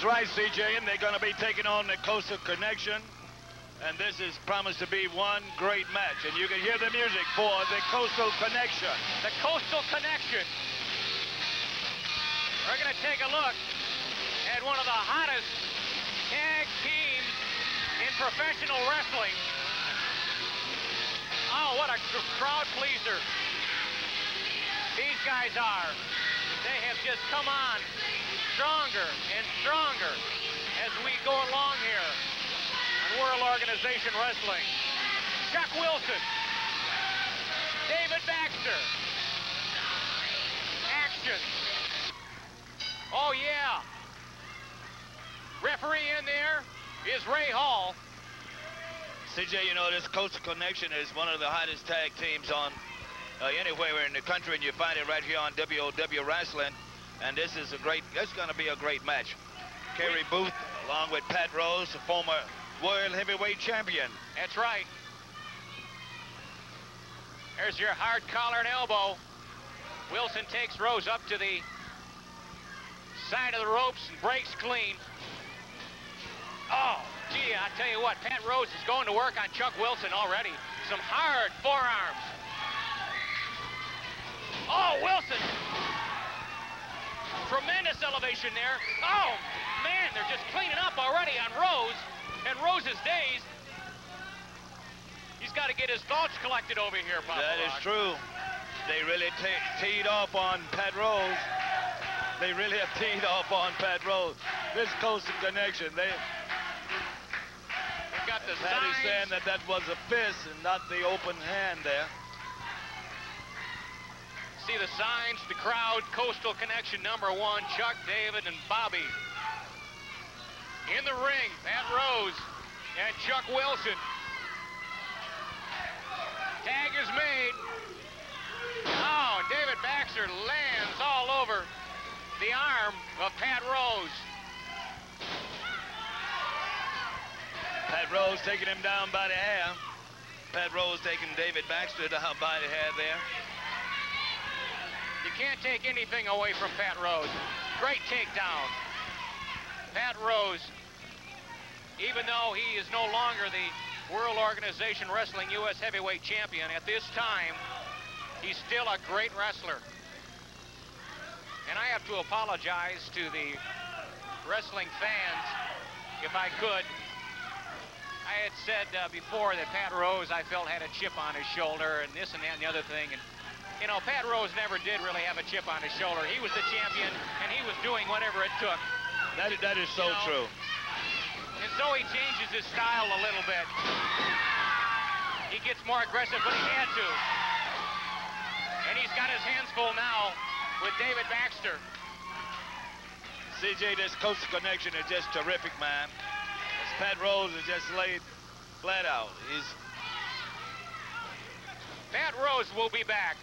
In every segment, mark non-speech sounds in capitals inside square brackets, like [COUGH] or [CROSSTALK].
That's right, CJ, and they're going to be taking on the Coastal Connection. And this is promised to be one great match. And you can hear the music for the Coastal Connection. The Coastal Connection. We're going to take a look at one of the hottest tag teams in professional wrestling. Oh, what a crowd pleaser. These guys are. They have just come on stronger and stronger as we go along here on World Organization Wrestling. Chuck Wilson, David Baxter, action. Oh yeah. Referee in there is Ray Hall. CJ, you know, this Coastal Connection is one of the hottest tag teams on uh, anywhere in the country, and you find it right here on WOW Wrestling. And this is a great, it's going to be a great match. Cary Booth, along with Pat Rose, the former World Heavyweight Champion. That's right. There's your hard collar and elbow. Wilson takes Rose up to the side of the ropes and breaks clean. Oh, gee, I tell you what, Pat Rose is going to work on Chuck Wilson already. Some hard forearms. Oh, Wilson. Tremendous elevation there. Oh, man, they're just cleaning up already on Rose. And Rose's days. He's got to get his thoughts collected over here, Papa That is true. They really teed off on Pat Rose. They really have teed off on Pat Rose. This Coastal Connection, they... They've got the Pat is signs. saying that that was a fist and not the open hand there. See the signs, the crowd, Coastal Connection number one, Chuck, David, and Bobby. In the ring, Pat Rose and Chuck Wilson. Tag is made. Oh, David Baxter lands all over the arm of Pat Rose. Pat Rose taking him down by the hair. Pat Rose taking David Baxter down by the hair there. You can't take anything away from Pat Rose. Great takedown. Pat Rose, even though he is no longer the World Organization Wrestling U.S. Heavyweight Champion, at this time, he's still a great wrestler. And I have to apologize to the wrestling fans, if I could. I had said uh, before that Pat Rose, I felt, had a chip on his shoulder and this and that and the other thing. And you know, Pat Rose never did really have a chip on his shoulder. He was the champion, and he was doing whatever it took. That, that is so You know, true. And so he changes his style a little bit. He gets more aggressive, but he had to. And he's got his hands full now with David Baxter. CJ, this Coastal Connection is just terrific, man. As Pat Rose is just laid flat out. He's Pat Rose will be back.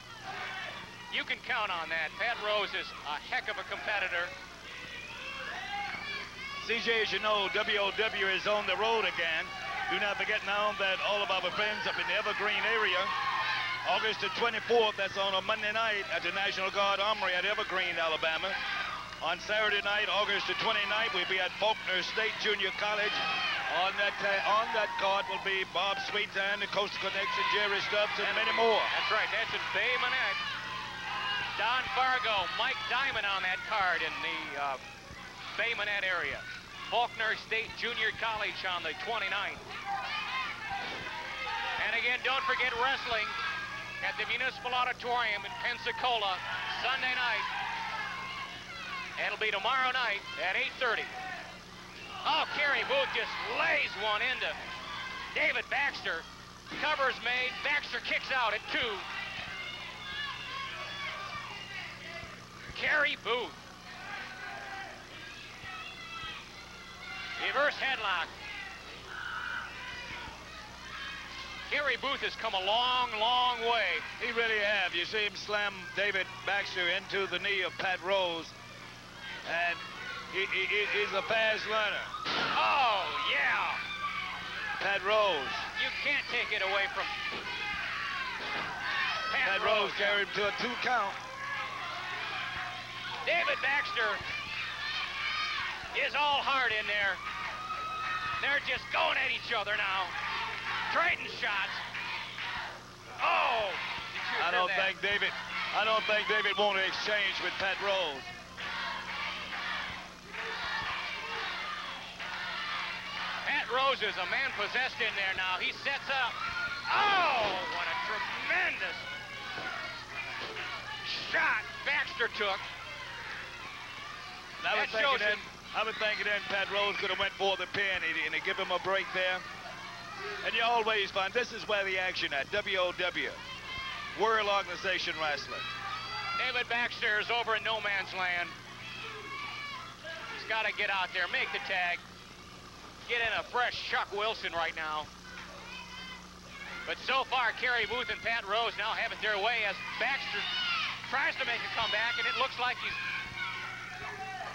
You can count on that. Pat Rose is a heck of a competitor. CJ, as you know, WOW is on the road again. Do not forget now that all of our friends up in the Evergreen area, August the 24th, that's on a Monday night at the National Guard Armory at Evergreen, Alabama. On Saturday night, August the 29th, we'll be at Faulkner State Junior College. On that uh, on that card will be Bob Sweetan, the Coastal Connection, Jerry Stubbs, and many more. That's right. That's in Bay Minette. Don Fargo, Mike Diamond on that card in the uh, Bay Minette area. Faulkner State Junior College on the 29th. And again, don't forget wrestling at the Municipal Auditorium in Pensacola Sunday night. It'll be tomorrow night at 8.30. Oh, Cary Booth just lays one into David Baxter. Cover's made. Baxter kicks out at two. Cary Booth. Reverse headlock. Gary Booth has come a long, long way. He really have. You see him slam David Baxter into the knee of Pat Rose. And he, he, he's a fast learner. Oh, yeah. Pat Rose. You can't take it away from Pat, Pat Rose carried him to a two count. David Baxter is all hard in there. They're just going at each other now. Trading shots. Oh! I don't that? think David, I don't think David want to exchange with Pat Rose. Rose is a man possessed in there now. He sets up. Oh, what a tremendous shot Baxter took. I was, thinking then, I was thinking then Pat Rose could have went for the pin and give him a break there. And you always find this is where the action at WOW, World Organization Wrestling. David Baxter is over in no man's land. He's got to get out there, make the tag, get in a fresh Chuck Wilson right now. But so far, Cary Booth and Pat Rose now have it their way as Baxter tries to make a comeback, and it looks like he's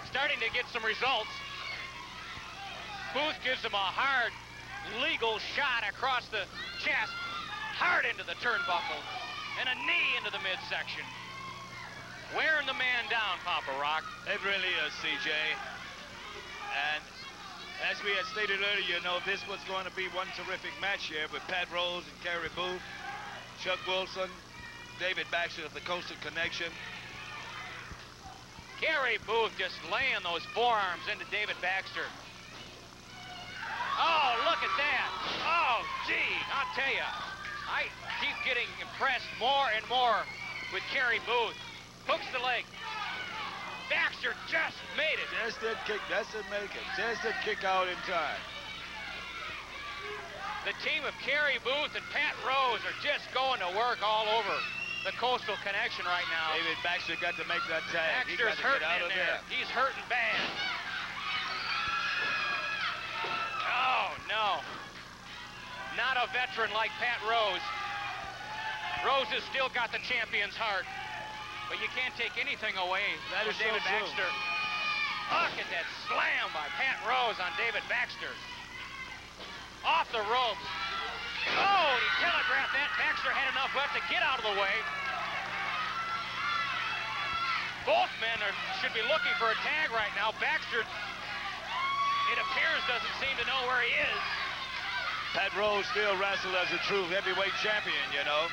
starting to get some results. Booth gives him a hard legal shot across the chest, hard into the turnbuckle, and a knee into the midsection. Wearing the man down, Papa Rock. It really is, CJ. And as we had stated earlier, you know, this was going to be one terrific match here with Pat Rose and Cary Booth, Chuck Wilson, David Baxter of the Coastal Connection. Cary Booth just laying those forearms into David Baxter. Oh, look at that. Oh, gee, I'll tell you, I keep getting impressed more and more with Cary Booth. Hooks the leg. Baxter just made it. Just did kick, just did make it. Just did kick out in time. The team of Cary Booth and Pat Rose are just going to work all over the Coastal Connection right now. David Baxter got to make that tag. Baxter's hurting in there. there. He's hurting bad. Oh, no. Not a veteran like Pat Rose. Rose has still got the champion's heart. But you can't take anything away that from David so Baxter. Look at that slam by Pat Rose on David Baxter. Off the ropes. Oh, he telegraphed that. Baxter had enough left to get out of the way. Both men are, should be looking for a tag right now. Baxter it appears doesn't seem to know where he is. Pat Rose still wrestled as a true heavyweight champion, you know.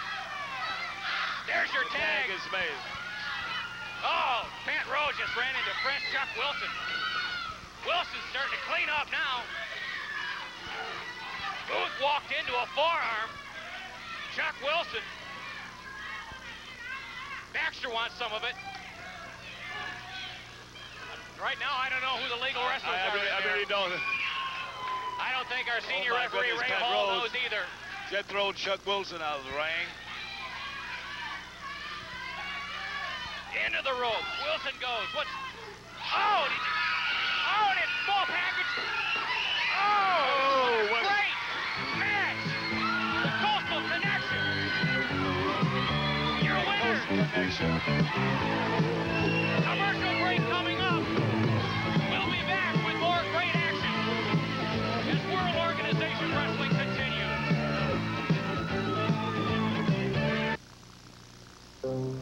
There's your the tag. tag is made. Oh, Pat Rose just ran into fresh Chuck Wilson. Wilson's starting to clean up now. Booth walked into a forearm. Chuck Wilson. Baxter wants some of it. Right now, I don't know who the legal wrestlers I, I are. Really, I really don't. I don't think our oh senior oh referee goodness, Ray Pat Hall knows either. Just throw Chuck Wilson out of the ring. Into the rope. Wilson goes. What's? Oh, did you... Oh, and it's full package. Oh, oh what great match. The Coastal Connection. Your winner. Coastal Connection. Commercial break coming up. We'll be back with more great action as World Organization Wrestling continues.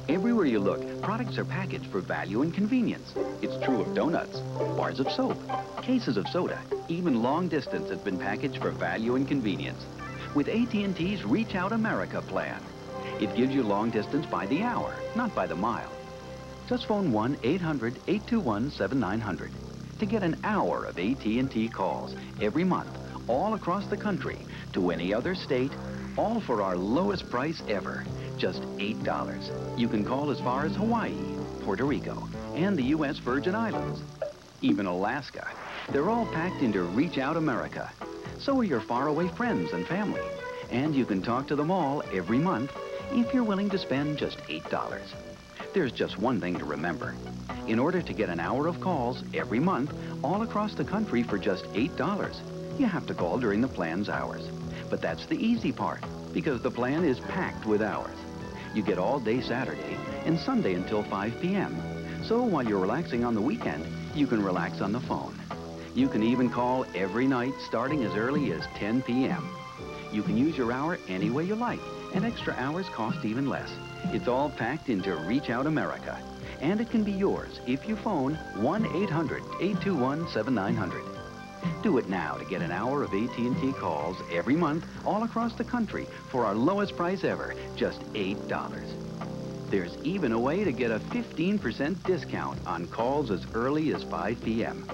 Everywhere you look, products are packaged for value and convenience. It's true of donuts, bars of soap, cases of soda, even long distance has been packaged for value and convenience. With AT&T's Reach Out America plan. It gives you long distance by the hour, not by the mile. Just phone 1-800-821-7900 to get an hour of AT&T calls every month all across the country to any other state, all for our lowest price ever, just $8. You can call as far as Hawaii, Puerto Rico, and the U.S. Virgin Islands, even Alaska. They're all packed into Reach Out America. So are your faraway friends and family. And you can talk to them all every month if you're willing to spend just $8. There's just one thing to remember. In order to get an hour of calls every month, all across the country for just $8, you have to call during the plan's hours. But that's the easy part, because the plan is packed with hours. You get all day Saturday and Sunday until 5 p.m. So while you're relaxing on the weekend, you can relax on the phone. You can even call every night starting as early as 10 p.m. You can use your hour any way you like, and extra hours cost even less. It's all packed into Reach Out America. And it can be yours if you phone 1-800-821-7900. Do it now to get an hour of AT&T calls every month all across the country for our lowest price ever, just $8. There's even a way to get a 15% discount on calls as early as 5 p.m.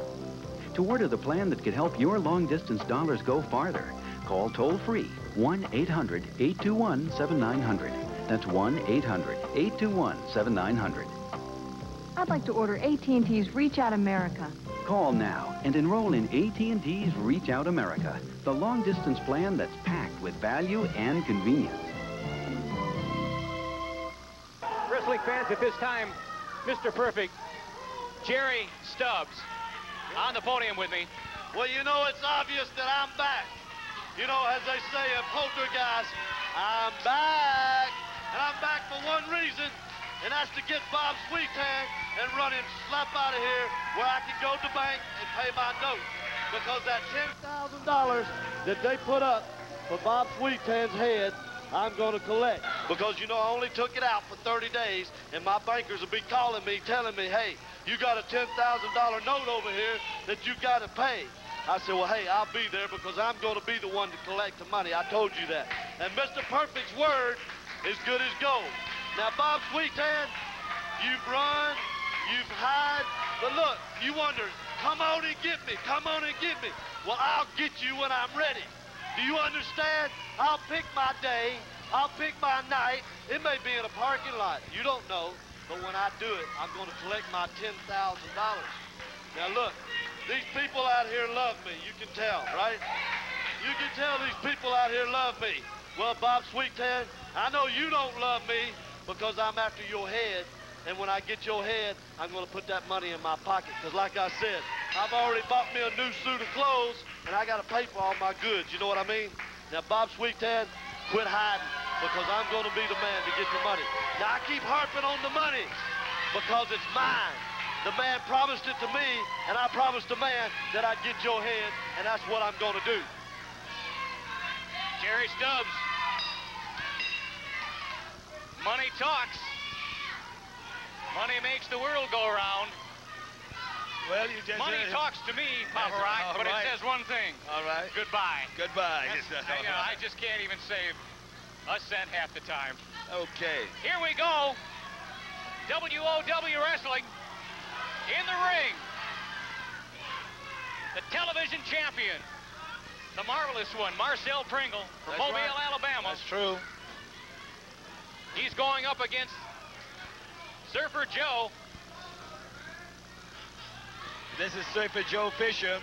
To order the plan that could help your long-distance dollars go farther, call toll-free 1-800-821-7900. That's 1-800-821-7900. I'd like to order AT&T's Reach Out America. Call now and enroll in AT&T's Reach Out America, the long-distance plan that's packed with value and convenience. Wrestling fans, at this time, Mr. Perfect, Jerry Stubbs, on the podium with me. Well, you know, it's obvious that I'm back. You know, as they say of Poltergeist, I'm back. And I'm back for one reason, and that's to get Bob Sweetan and run him slap out of here where I can go to the bank and pay my note. Because that $10,000 that they put up for Bob Sweetan's head, I'm going to collect. Because, you know, I only took it out for 30 days, and my bankers will be calling me, telling me, hey, you got a $10,000 note over here that you got to pay. I said, well, hey, I'll be there because I'm going to be the one to collect the money. I told you that. And Mr. Perfect's word is good as gold. Now, Bob Sweetan, you've run, you've hide, but look, you wonder, come on and get me, come on and get me. Well, I'll get you when I'm ready. Do you understand? I'll pick my day, I'll pick my night. It may be in a parking lot, you don't know, but when I do it, I'm going to collect my $10,000. Now, look, these people out here love me. You can tell, right? You can tell these people out here love me. Well, Bob Sweetan, I know you don't love me because I'm after your head. And when I get your head, I'm going to put that money in my pocket. Because like I said, I've already bought me a new suit of clothes, and I got to pay for all my goods. You know what I mean? Now, Bob Sweetan, quit hiding because I'm going to be the man to get the money. Now, I keep harping on the money because it's mine. The man promised it to me, and I promised the man that I'd get your head, and that's what I'm going to do. Jerry Stubbs. Money talks. Money makes the world go around. Well, you just... Money talks to me, Rock, but right. it says one thing. All right. Goodbye. Goodbye. That's- [LAUGHS] you know, I just can't even save a cent half the time. Okay. Here we go. WOW Wrestling in the ring. The television champion. The marvelous one, Marcel Pringle from That's Mobile, right. Alabama. That's true. He's going up against Surfer Joe. This is Surfer Joe Fisher.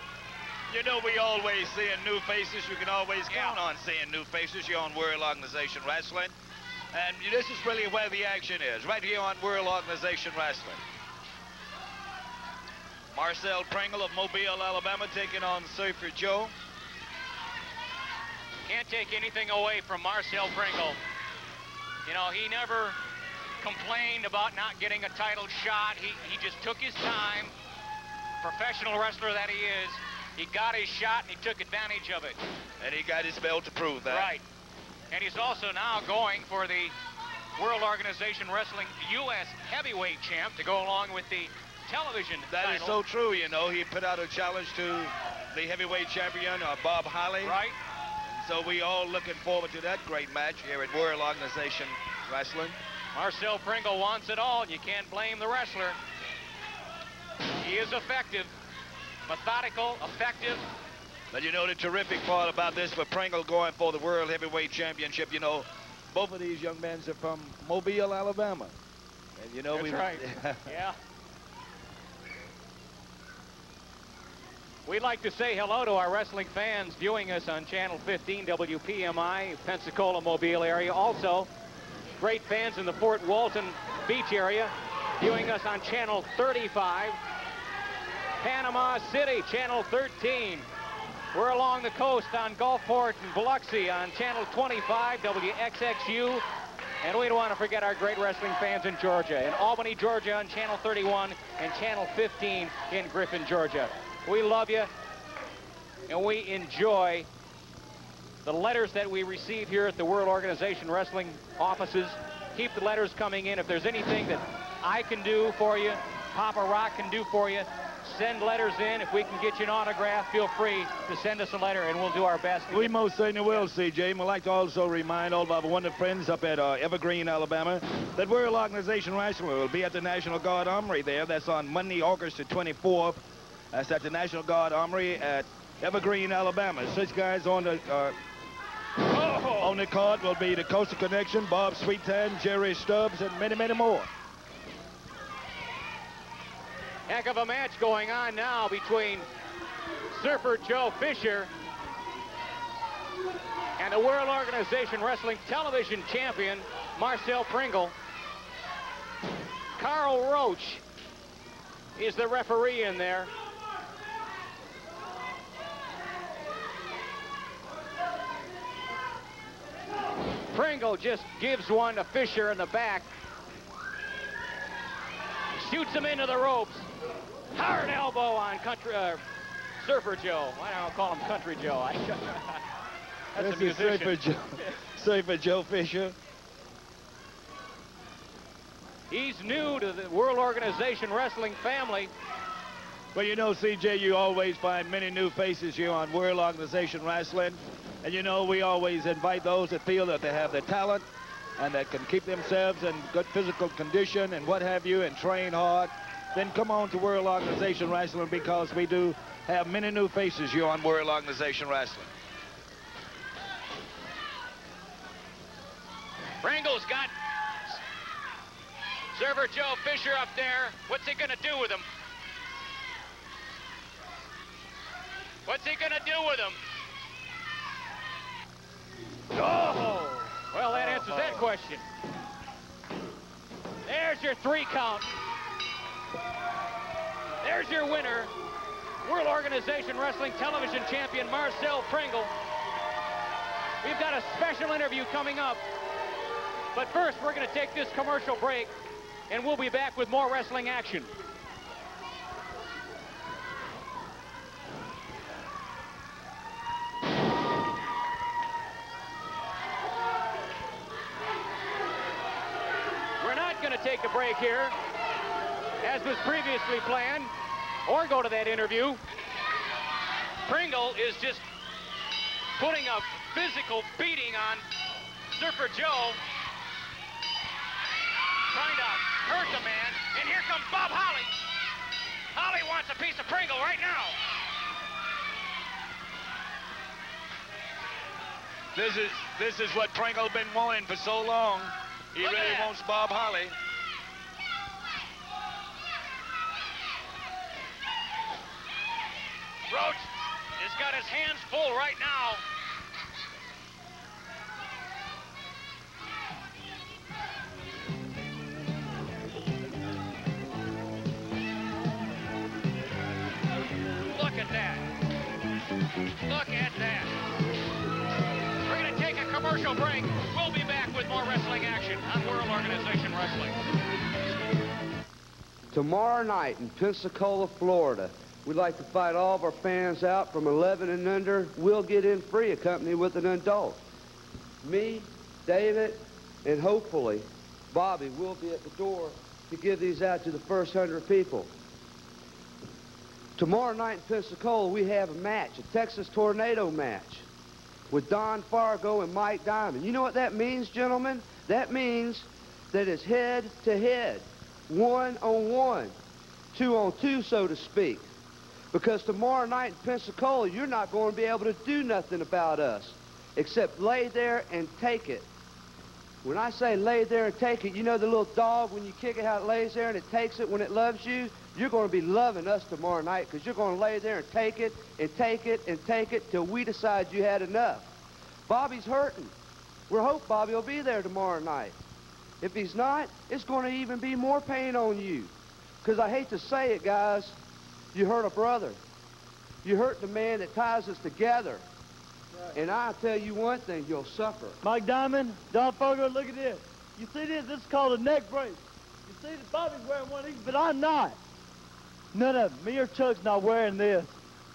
You know we always seeing new faces. You can always Yeah. count on seeing new faces here on World Organization Wrestling. And this is really where the action is, right here on World Organization Wrestling. Marcel Pringle of Mobile, Alabama, taking on Surfer Joe. Can't take anything away from Marcel Pringle. You know, he never complained about not getting a title shot. He, he just took his time. Professional wrestler that he is. He got his shot and he took advantage of it. And he got his belt to prove that. Right. And he's also now going for the World Organization Wrestling U.S. Heavyweight Champ to go along with the television That is title. so true, you know. He put out a challenge to the heavyweight champion, uh, Bob Holly. Right. So we all looking forward to that great match here at World Organization Wrestling. Marcel Pringle wants it all, and you can't blame the wrestler. He is effective, methodical, effective. But you know the terrific part about this for Pringle going for the World Heavyweight Championship, you know, both of these young men are from Mobile, Alabama. And you know That's we right. [LAUGHS] yeah. We'd like to say hello to our wrestling fans viewing us on Channel 15 WPMI, Pensacola, Mobile area. Also, great fans in the Fort Walton Beach area, viewing us on Channel 35. Panama City, Channel 13. We're along the coast on Gulfport and Biloxi on Channel 25, WXXV. And we don't want to forget our great wrestling fans in Georgia. In Albany, Georgia on Channel 31 and Channel 15 in Griffin, Georgia. We love you, and we enjoy the letters that we receive here at the World Organization Wrestling offices. Keep the letters coming in. If there's anything that I can do for you, Papa Rock can do for you, send letters in. If we can get you an autograph, feel free to send us a letter, and we'll do our best. We most certainly will, CJ. And we'd like to also remind all of our wonderful friends up at uh, Evergreen, Alabama, that World Organization Wrestling will be at the National Guard Armory there. That's on Monday, August the 24th. That's at the National Guard Armory at Evergreen, Alabama. Such guys on the uh, oh. on the card will be the Coastal Connection, Bob Sweetan, Jerry Stubbs, and many, many more. Heck of a match going on now between Surfer Joe Fisher and the World Organization Wrestling Television Champion, Marcel Pringle. Carl Roach is the referee in there. Pringle just gives one to Fisher in the back. Shoots him into the ropes. Hard elbow on country uh, Surfer Joe. Why don't I call him Country Joe? I, [LAUGHS] that's this a musician. Surfer Joe, [LAUGHS] Surfer Joe Fisher. He's new to the World Organization Wrestling family. Well, you know, CJ, you always find many new faces here on World Organization Wrestling. And you know, we always invite those that feel that they have the talent and that can keep themselves in good physical condition and what have you and train hard. Then come on to World Organization Wrestling because we do have many new faces here on World Organization Wrestling. Pringle's got Surfer Joe Fisher up there. What's he gonna do with him? What's he gonna do with him? Oh! Well, that answers that question. There's your three count. There's your winner, World Organization Wrestling Television Champion Marcel Pringle. We've got a special interview coming up. But first, we're going to take this commercial break, and we'll be back with more wrestling action. We're not going to take a break here, as was previously planned, or go to that interview. Pringle is just putting a physical beating on Surfer Joe trying to hurt the man. And here comes Bob Holly. Holly wants a piece of Pringle right now. This is this is what Pringle's been wanting for so long. He Look really wants Bob Holly. Hands full right now. Look at that. Look at that. We're going to take a commercial break. We'll be back with more wrestling action on World Organization Wrestling. Tomorrow night in Pensacola, Florida, we'd like to invite all of our fans out from 11 and under. We'll get in free, accompanied with an adult. Me, David, and hopefully Bobby will be at the door to give these out to the first 100 people. Tomorrow night in Pensacola, we have a match, a Texas Tornado match with Don Fargo and Mike Diamond. You know what that means, gentlemen? That means that it's head to head, one on one, two on two, so to speak. Because tomorrow night in Pensacola, you're not going to be able to do nothing about us except lay there and take it. When I say lay there and take it, you know the little dog, when you kick it, how it lays there and it takes it when it loves you? You're going to be loving us tomorrow night because you're going to lay there and take it and take it and take it till we decide you had enough. Bobby's hurting. We hope Bobby will be there tomorrow night. If he's not, it's going to even be more pain on you. Because I hate to say it, guys, you hurt a brother. You hurt the man that ties us together. And I tell you one thing, you'll suffer. Mike Diamond, Don Fargo, look at this. You see this? This is called a neck brace. You see that Bobby's wearing one of these, but I'm not. None of them. Me or Chuck's not wearing this.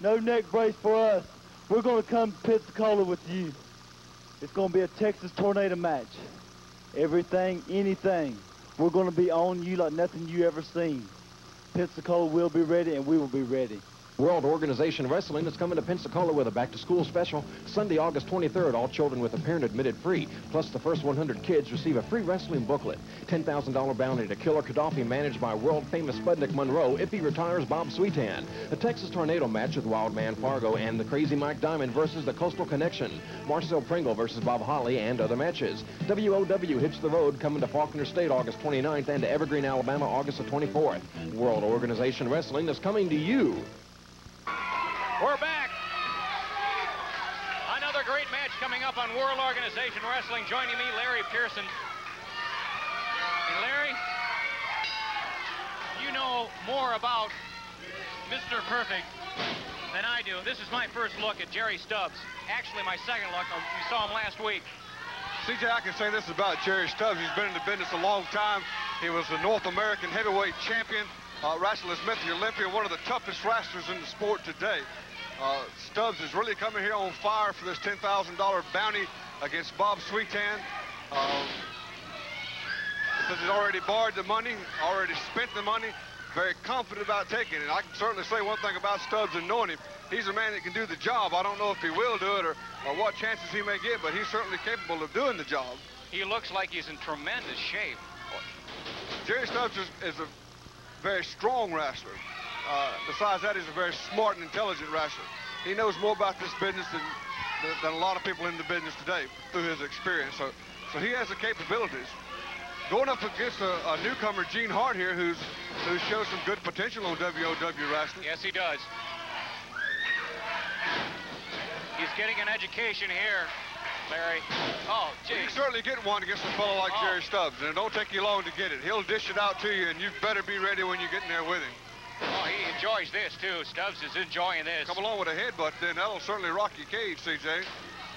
No neck brace for us. We're going to come to Pensacola with you. It's going to be a Texas tornado match. Everything, anything. We're going to be on you like nothing you ever seen. Pensacola will be ready, and we will be ready. World Organization Wrestling is coming to Pensacola with a back-to-school special. Sunday, August 23rd, all children with a parent admitted free. Plus, the first 100 kids receive a free wrestling booklet. $10,000 bounty to Killer Gaddafi managed by world-famous Sputnik Monroe if he retires Bob Sweetan. A Texas Tornado match with Wildman Fargo and the Crazy Mike Diamond versus the Coastal Connection. Marcel Pringle versus Bob Holly and other matches. WOW hits the road coming to Faulkner State August 29th and to Evergreen, Alabama August the 24th. World Organization Wrestling is coming to you. We're back. Another great match coming up on World Organization Wrestling. Joining me, Larry Pearson. And Larry, you know more about Mr. Perfect than I do. This is my first look at Jerry Stubbs. Actually, my second look. We saw him last week. CJ, I can say this about Jerry Stubbs. He's been in the business a long time. He was the North American heavyweight champion. Uh, wrestler Smith, the Olympian, one of the toughest wrestlers in the sport today. Uh, Stubbs is really coming here on fire for this $10,000 bounty against Bob Sweetan. Uh, says he's already borrowed the money, already spent the money, very confident about taking it. I can certainly say one thing about Stubbs and knowing him. He's a man that can do the job. I don't know if he will do it or, or what chances he may get, but he's certainly capable of doing the job. He looks like he's in tremendous shape. Jerry Stubbs is, is a very strong wrestler. Uh, besides that, he's a very smart and intelligent wrestler. He knows more about this business than, than a lot of people in the business today through his experience. So, so he has the capabilities. Going up against a, a newcomer, Gene Hart here, who's who shows some good potential on WOW wrestling. Yes, he does. He's getting an education here, Larry. Oh, gee. You can certainly get one against a fellow like Oh. Jerry Stubbs, and it don't take you long to get it. He'll dish it out to you, and you better be ready when you get in there with him. Oh, he enjoys this, too. Stubbs is enjoying this. Come along with a headbutt, then that'll certainly rock your cage, CJ.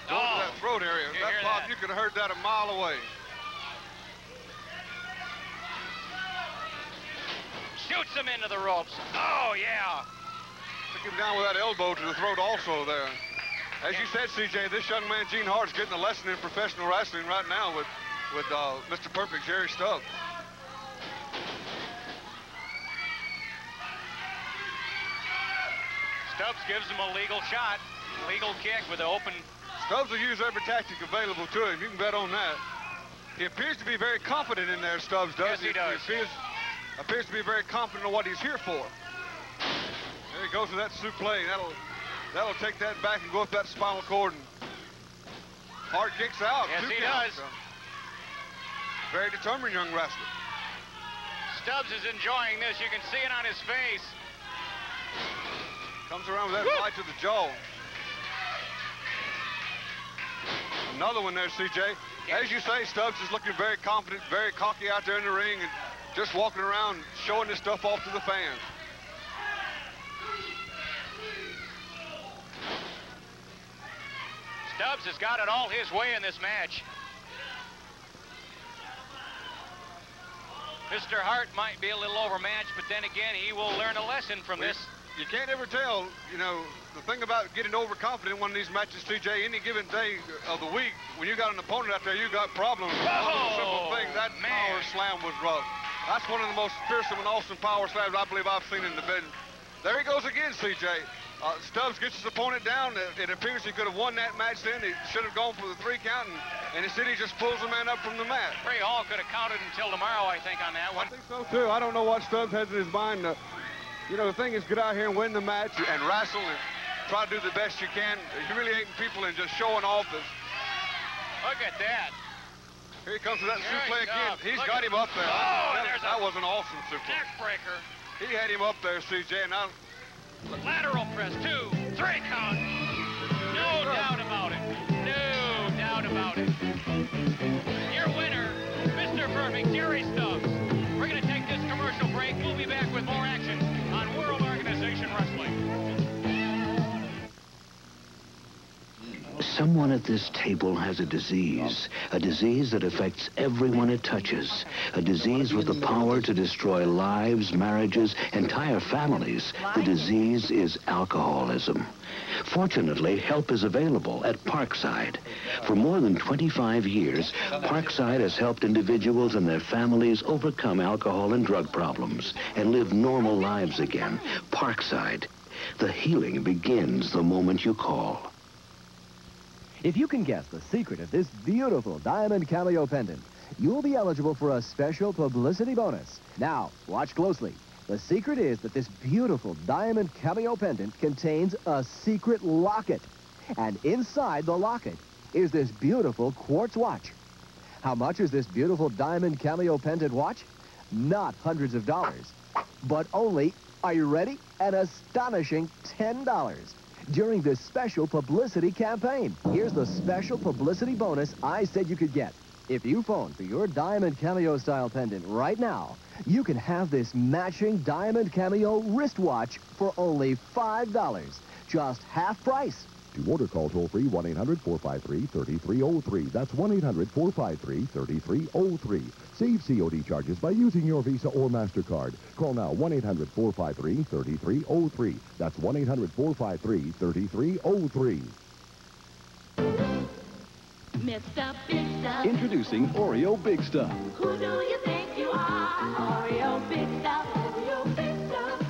Go Oh. that throat area. You that pop, that? you could have heard that a mile away. Shoots him into the ropes. Oh, yeah. Took him down with that elbow to the throat also there. As you said, CJ, this young man, Gene Hart's getting a lesson in professional wrestling right now with, with uh, Mr. Perfect, Jerry Stubbs. Stubbs gives him a legal shot. Legal kick with an open... Stubbs will use every tactic available to him. You can bet on that. He appears to be very confident in there, Stubbs does. Yes, he does. appears, appears to be very confident in what he's here for. There he goes with that suplex. That'll, that'll take that back and go up that spinal cord. And Hart kicks out. Yes, Two he counts. does. Very determined young wrestler. Stubbs is enjoying this. You can see it on his face. Comes around with that right to the jaw. Another one there, CJ. As you say, Stubbs is looking very confident, very cocky out there in the ring and just walking around showing this stuff off to the fans. Stubbs has got it all his way in this match. Mr. Hart might be a little overmatched, but then again, he will learn a lesson from this. You can't ever tell, you know, the thing about getting overconfident in one of these matches, CJ, any given day of the week, when you got an opponent out there, you got problems. The simple Oh, thing, that man. power slam was rough. That's one of the most fearsome and awesome power slams I believe I've seen in the business. There he goes again, CJ. Uh, Stubbs gets his opponent down. It, it appears he could have won that match then. He should have gone for the three count, and, and instead he just pulls the man up from the mat. Ray Hall could have counted until tomorrow, I think, on that one. I think so too. I don't know what Stubbs has in his mind. Uh, you know, the thing is get out here and win the match and wrestle and try to do the best you can, humiliating people and just showing off the... Look at that. Here he comes with that suplex again. He's Look got him up there. Oh, that, that was an awesome suplex. breaker. He had him up there, CJ, and I... Lateral press, two, three count. No doubt about it. No doubt about it. Your winner, Mr. Perfect, Jerry Stubbs. We're going to take this commercial break. We'll be back with more action wrestling. Someone at this table has a disease, a disease that affects everyone it touches, a disease with the power to destroy lives, marriages, entire families. The disease is alcoholism. Fortunately, help is available at Parkside. For more than 25 years, Parkside has helped individuals and their families overcome alcohol and drug problems and live normal lives again. Parkside. The healing begins the moment you call. If you can guess the secret of this beautiful diamond cameo pendant, you'll be eligible for a special publicity bonus. Now, watch closely. The secret is that this beautiful diamond cameo pendant contains a secret locket. And inside the locket is this beautiful quartz watch. How much is this beautiful diamond cameo pendant watch? Not hundreds of dollars, but only, are you ready? An astonishing $10 during this special publicity campaign. Here's the special publicity bonus I said you could get. If you phone for your Diamond Cameo style pendant right now, you can have this matching Diamond Cameo wristwatch for only $5. Just half price. To order, call toll-free 1-800-453-3303. That's 1-800-453-3303. Save COD charges by using your Visa or MasterCard. Call now 1-800-453-3303. That's 1-800-453-3303. Mr. Big Stuff. Introducing Oreo Big Stuff. Who do you think you are? Oreo Big Stuff. Oreo Big Stuff.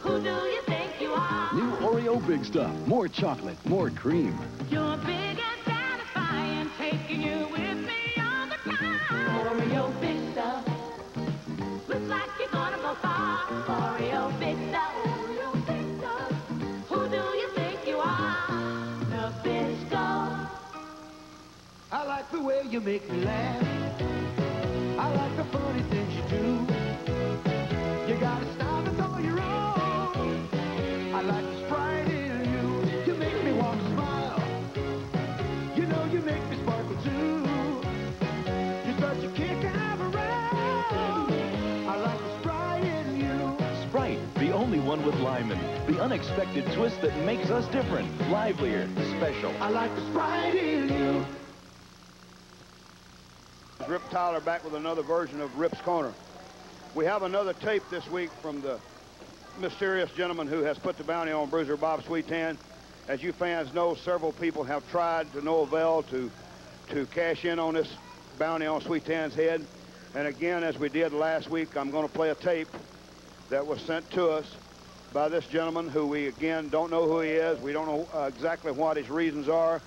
Who do you think you are? New Oreo Big Stuff. More chocolate, more cream. You're big and satisfying, taking you with me all the time. Oreo Big Stuff. Looks like you're gonna go far. Oreo Big Stuff. Oreo Big Stuff. Who do you think you are? The Bisco. I like the way you make me laugh. I like the funny things you do. The unexpected twist that makes us different, livelier, special. I like the sprite in you. Rip Tyler back with another version of Rip's Corner. We have another tape this week from the mysterious gentleman who has put the bounty on Bruiser Bob Sweetan. As you fans know, several people have tried to no avail to, to cash in on this bounty on Sweetan's head. And again, as we did last week, I'm going to play a tape that was sent to us by this gentleman who we, again, don't know who he is. We don't know uh, exactly what his reasons are.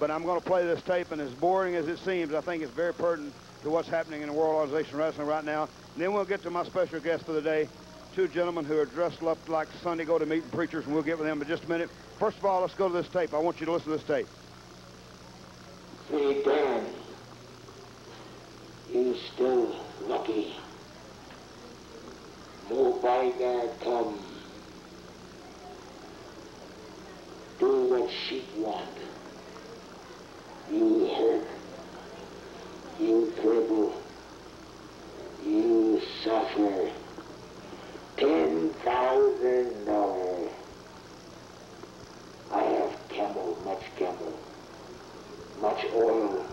But I'm going to play this tape, and as boring as it seems, I think it's very pertinent to what's happening in the World Organization Wrestling right now. And then we'll get to my special guest for the day, two gentlemen who are dressed up like Sunday go-to-meeting preachers, and we'll get with them in just a minute. First of all, let's go to this tape. I want you to listen to this tape. Say, Dan, you still lucky. More by come. Do what sheep want. You hurt. You cripple. You suffer. Ten thousand dollars. I have camel, much camel, much oil,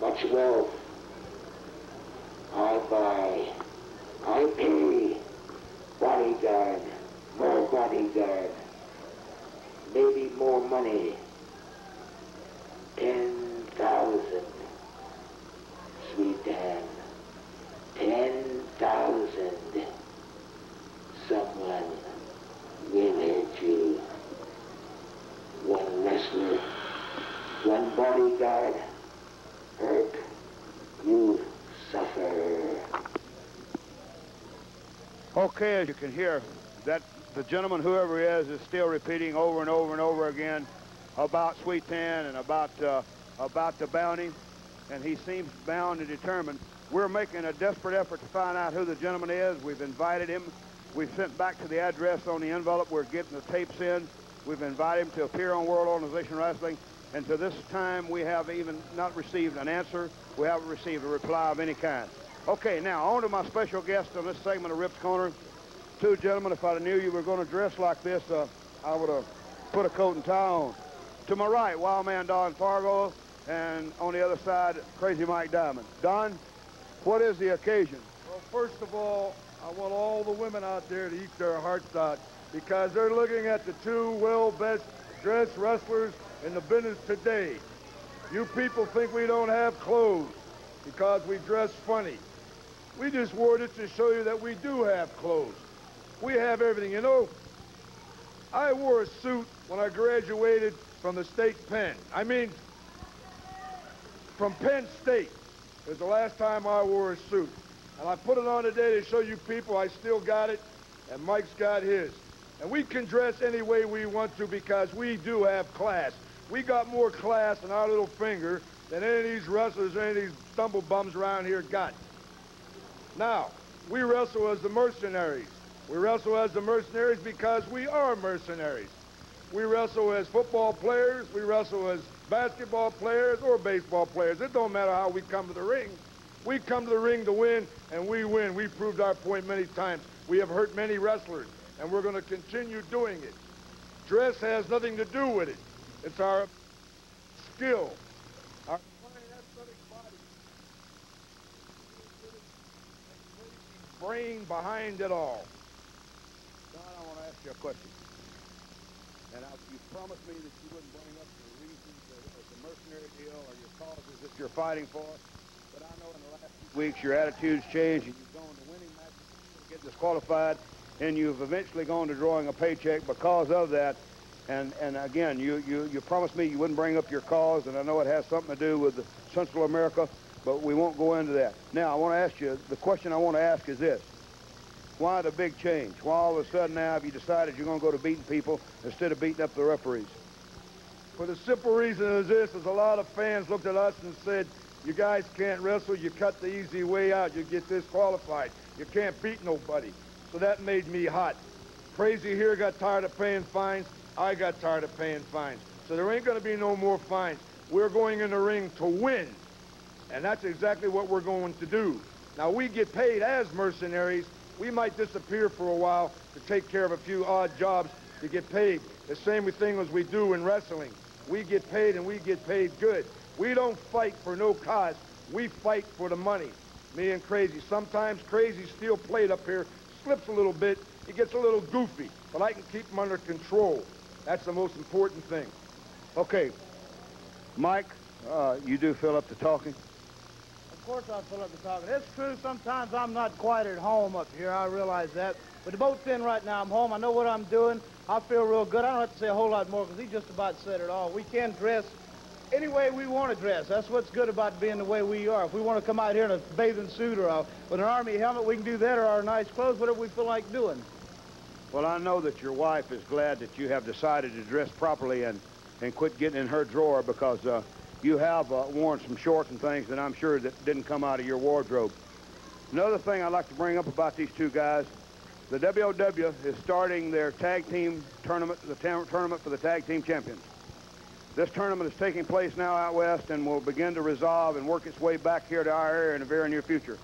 much wealth. I buy, I pay bodyguard, more bodyguard, maybe more money. Ten thousand, sweet Dan. Ten thousand. Someone will hurt you. One wrestler, one bodyguard, hurt, you suffer. Okay, as you can hear, that the gentleman, whoever he is, is still repeating over and over and over again about Sweet Tan and about uh, about the bounty, and he seems bound and determined. We're making a desperate effort to find out who the gentleman is. We've invited him. We've sent back to the address on the envelope. We're getting the tapes in. We've invited him to appear on World Organization Wrestling, and to this time we have even not received an answer. We haven't received a reply of any kind. Okay, now on to my special guest on this segment of Rip's Corner. Two gentlemen, if I knew you were going to dress like this, uh, I would have put a coat and tie on. To my right, Wild Man Don Fargo, and on the other side, Crazy Mike Diamond. Don, what is the occasion? Well, first of all, I want all the women out there to eat their hearts out because they're looking at the two well best dressed wrestlers in the business today. You people think we don't have clothes because we dress funny. We just wore it to show you that we do have clothes. We have everything. You know, I wore a suit when I graduated from the state pen. I mean, from Penn State. It was the last time I wore a suit. And I put it on today to show you people I still got it, and Mike's got his. And we can dress any way we want to because we do have class. We got more class in our little finger than any of these wrestlers or any of these stumble bums around here got. Now, we wrestle as the mercenaries. We wrestle as the mercenaries because we are mercenaries. We wrestle as football players. We wrestle as basketball players or baseball players. It don't matter how we come to the ring. We come to the ring to win, and we win. We proved our point many times. We have hurt many wrestlers, and we're going to continue doing it. Dress has nothing to do with it. It's our skill, our fine athletic body, brain behind it all. Don, I want to ask you a question. And I, you promised me that you wouldn't bring up the reasons it's a mercenary deal or your causes that you're fighting for. But I know in the last few weeks your attitude's changed and you've gone to winning matches to get disqualified and you've eventually gone to drawing a paycheck because of that. And, and again, you, you, you promised me you wouldn't bring up your cause, and I know it has something to do with Central America, but we won't go into that. Now, I want to ask you, the question I want to ask is this. Why the big change? Why all of a sudden now have you decided you're going to go to beating people instead of beating up the referees? For the simple reason is this, is a lot of fans looked at us and said, you guys can't wrestle, you cut the easy way out, you get disqualified. You can't beat nobody. So that made me hot. Crazy here got tired of paying fines. I got tired of paying fines. So there ain't going to be no more fines. We're going in the ring to win. And that's exactly what we're going to do. Now, we get paid as mercenaries. We might disappear for a while to take care of a few odd jobs to get paid. The same thing as we do in wrestling. We get paid and we get paid good. We don't fight for no cause. We fight for the money. Me and Crazy. Sometimes Crazy steel plate up here slips a little bit. He gets a little goofy, but I can keep him under control. That's the most important thing. Okay, Mike, uh, you do fill up the talking. Course I'll pull up the talking. It's true, sometimes I'm not quite at home up here. I realize that. But the boat's in right now. I'm home. I know what I'm doing. I feel real good. I don't have to say a whole lot more because he just about said it all. We can dress any way we want to dress. That's what's good about being the way we are. If we want to come out here in a bathing suit or a, with an army helmet, we can do that or our nice clothes, whatever we feel like doing. Well, I know that your wife is glad that you have decided to dress properly and, and quit getting in her drawer because uh, you have uh, worn some shorts and things that I'm sure that didn't come out of your wardrobe. Another thing I'd like to bring up about these two guys, the WOW is starting their tag team tournament, the tournament for the tag team champions. This tournament is taking place now out west and will begin to resolve and work its way back here to our area in the very near future.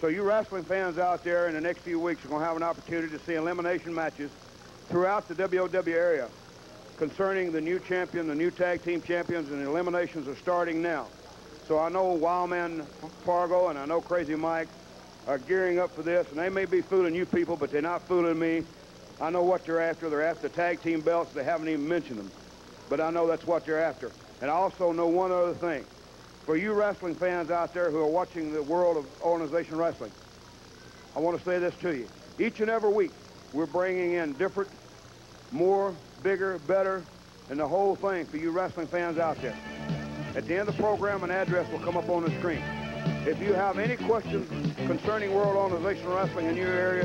So you wrestling fans out there in the next few weeks are going to have an opportunity to see elimination matches throughout the WOW area concerning the new champion, the new tag team champions, and the eliminations are starting now. So I know Wildman Fargo and I know Crazy Mike are gearing up for this, and they may be fooling you people, but they're not fooling me. I know what they're after. They're after tag team belts. They haven't even mentioned them but I know that's what you're after. And I also know one other thing. For you wrestling fans out there who are watching the world of organization wrestling, I want to say this to you. Each and every week, we're bringing in different, more, bigger, better, and the whole thing for you wrestling fans out there. At the end of the program, an address will come up on the screen. If you have any questions concerning World Organization Wrestling in your area,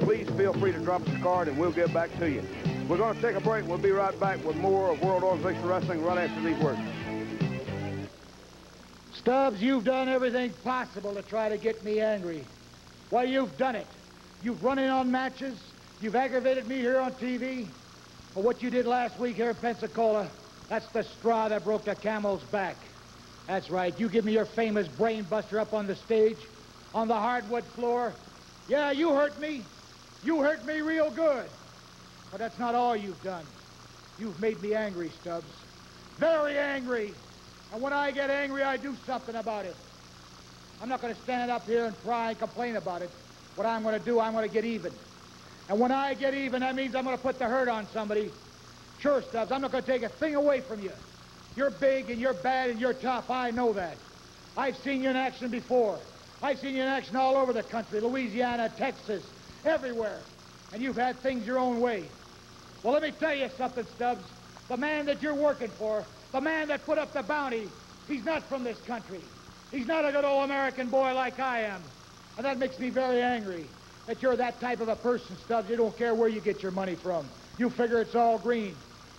please feel free to drop us a card and we'll get back to you. We're going to take a break. We'll be right back with more of World Organization Wrestling right after these words. Stubbs, you've done everything possible to try to get me angry. Well, you've done it. You've run in on matches. You've aggravated me here on TV. What you did last week here in Pensacola, that's the straw that broke the camel's back. That's right. You give me your famous brain buster up on the stage, on the hardwood floor. Yeah, you hurt me. You hurt me real good. But that's not all you've done. You've made me angry, Stubbs. Very angry. And when I get angry, I do something about it. I'm not going to stand up here and cry and complain about it. What I'm going to do, I'm going to get even. And when I get even, that means I'm going to put the hurt on somebody. Sure, Stubbs, I'm not going to take a thing away from you. You're big and you're bad and you're tough. I know that. I've seen you in action before. I've seen you in action all over the country, Louisiana, Texas, everywhere. And you've had things your own way. Well, let me tell you something, Stubbs. The man that you're working for, the man that put up the bounty, he's not from this country. He's not a good old American boy like I am. And that makes me very angry that you're that type of a person, Stubbs. You don't care where you get your money from. You figure it's all green.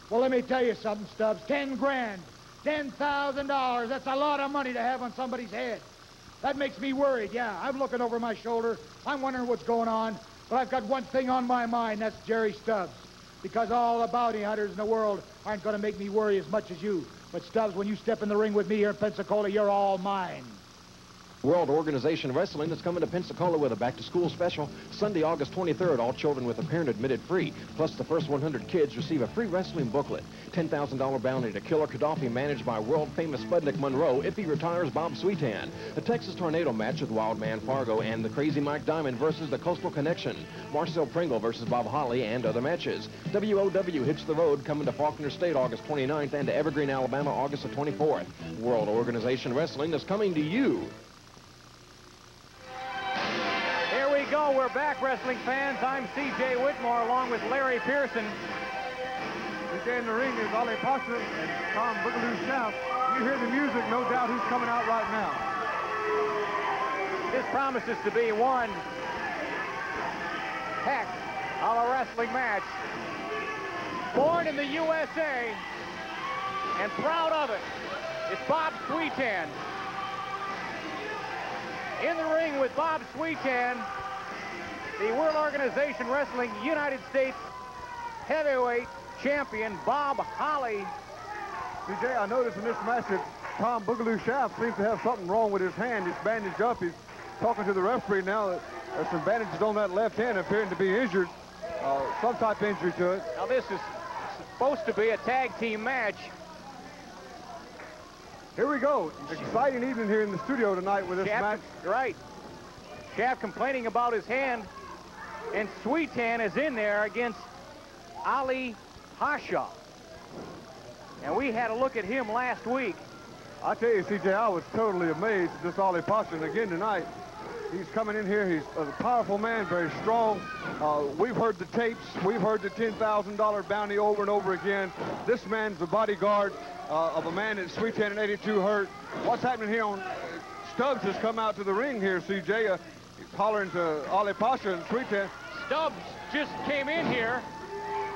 Well, let me tell you something, Stubbs. Ten grand, ten thousand dollars. That's a lot of money to have on somebody's head. That makes me worried, yeah. I'm looking over my shoulder. I'm wondering what's going on. But I've got one thing on my mind. That's Jerry Stubbs. Because all the bounty hunters in the world aren't going to make me worry as much as you. But Stubbs, when you step in the ring with me here in Pensacola, you're all mine. World Organization Wrestling is coming to Pensacola with a back-to-school special. Sunday, August 23rd, all children with a parent admitted free. Plus, the first 100 kids receive a free wrestling booklet. $10,000 bounty to Killer Gaddafi managed by world-famous Sputnik Monroe if he retires Bob Sweetan. A Texas Tornado match with Wildman Fargo and the Crazy Mike Diamond versus the Coastal Connection. Marcel Pringle versus Bob Holly and other matches. WOW hits the road coming to Faulkner State August 29th and to Evergreen, Alabama August the 24th. World Organization Wrestling is coming to you. Go. We're back, wrestling fans. I'm C.J. Whitmore along with Larry Pearson. Today in the ring is Ali Pasha and Tom Boogaloo Shaft. You hear the music, no doubt who's coming out right now. This promises to be one heck of a wrestling match. Born in the USA and proud of it, it's Bob Sweetan. In the ring with Bob Sweetan, the World Organization Wrestling United States Heavyweight Champion Bob Holly. CJ, I noticed in this match that Tom Boogaloo Shaft seems to have something wrong with his hand. It's bandaged up. He's talking to the referee now. that There's some bandages on that left hand appearing to be injured. Uh, some type of injury to it. Now this is supposed to be a tag team match. Here we go. Exciting evening here in the studio tonight with this Shaft, match. right. Shaft complaining about his hand, and Sweetan is in there against Ali Pasha. And we had a look at him last week. I tell you, CJ, I was totally amazed at this Ali Pasha. And again tonight, he's coming in here. He's a powerful man, very strong. Uh, we've heard the tapes. We've heard the $10,000 bounty over and over again. This man's the bodyguard uh, of a man that's Sweetan and 82 hurt. What's happening here on... Stubbs has come out to the ring here, CJ, uh, hollering to Ali Pasha and Sweetan. Stubbs just came in here.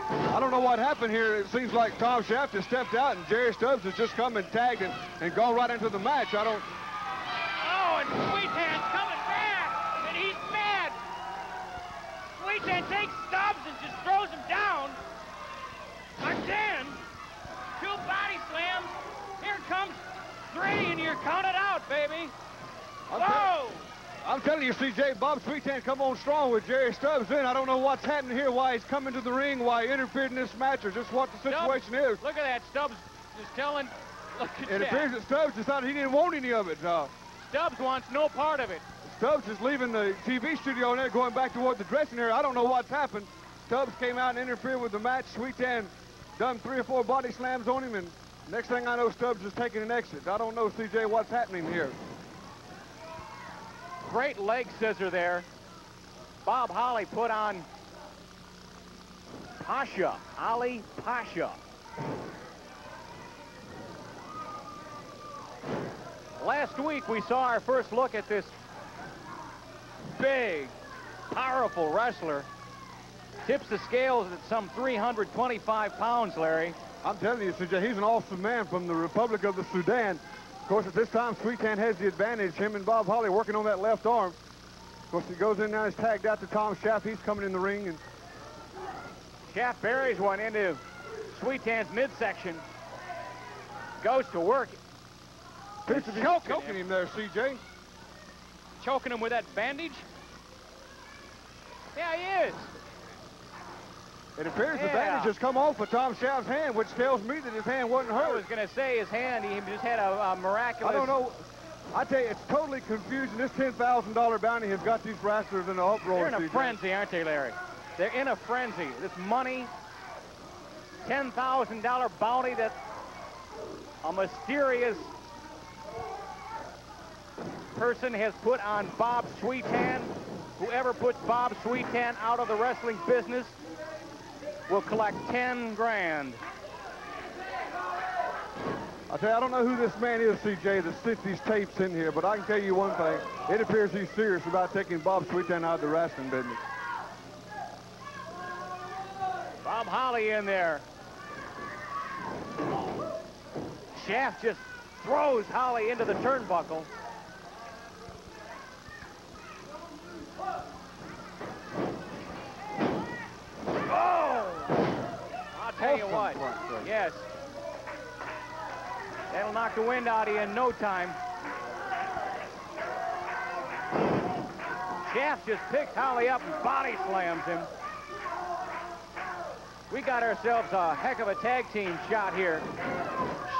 I don't know what happened here. It seems like Tom Shaft has stepped out and Jerry Stubbs has just come and tagged and, and gone right into the match. I don't... Oh, and Sweetan's coming back, and he's mad. Sweetan takes Stubbs and just throws him down. Again, two body slams. Here comes three, and you're counted out, baby. Whoa! I'm telling you, CJ, Bob Sweetan come on strong with Jerry Stubbs in. I don't know what's happening here, why he's coming to the ring, why he interfered in this match, or just what the situation Stubbs, is. Look at that. Stubbs is telling. Look at It that. appears that Stubbs decided he didn't want any of it. Uh, Stubbs wants no part of it. Stubbs is leaving the TV studio and they're going back toward the dressing area. I don't know what's happened. Stubbs came out and interfered with the match. Sweetan done three or four body slams on him, and next thing I know, Stubbs is taking an exit. I don't know, CJ, what's happening here. Great leg scissor there. Bob Holly put on Pasha, Ali Pasha. Last week we saw our first look at this big, powerful wrestler. Tips the scales at some 325 pounds, Larry. I'm telling you, he's an awesome man from the Republic of the Sudan. Of course, at this time, Sweetan has the advantage. Him and Bob Holly working on that left arm. Of course, he goes in now. He's tagged out to Tom Shaft. He's coming in the ring. And Shaft buries one into Sweetan's midsection. Goes to work. appears to be Choking choking him. him there, CJ. Choking him with that bandage? Yeah, he is. It appears the bandage has come off of Tom Shaft's hand, which tells me that his hand wasn't hurt. I was going to say his hand, he just had a, a miraculous... I don't know. I tell you, it's totally confusing. This $10,000 bounty has got these wrestlers in the uproar. They're in a CJ. frenzy, aren't they, Larry? They're in a frenzy. This money, $10,000 bounty that a mysterious person has put on Bob Sweetan. Whoever puts Bob Sweetan out of the wrestling business will collect 10 grand. I tell you, I don't know who this man is, CJ, that sent these tapes in here, but I can tell you one thing. It appears he's serious about taking Bob Sweetan out of the wrestling business. Bob Holly in there. Shaft just throws Holly into the turnbuckle. Oh! Tell you what. Yes. That'll knock the wind out of you in no time. Shaft just picks Holly up and body slams him. We got ourselves a heck of a tag team shot here.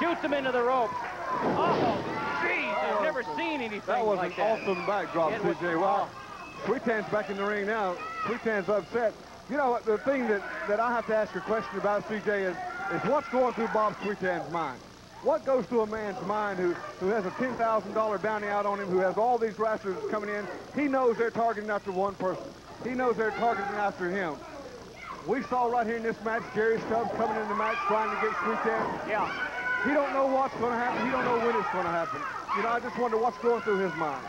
Shoots him into the rope. Oh, jeez, I've never seen anything That was like an that. awesome backdrop, CJ. Wow. Sweetan's back in the ring now. Sweetan's upset. You know, the thing that, that I have to ask a question about, CJ, is, is what's going through Bob Sweetan's mind? What goes through a man's mind who, who has a $10,000 bounty out on him, who has all these wrestlers coming in? He knows they're targeting after one person. He knows they're targeting after him. We saw right here in this match, Jerry Stubbs coming in the match trying to get Sweetan. Yeah. He don't know what's going to happen. He don't know when it's going to happen. You know, I just wonder what's going through his mind.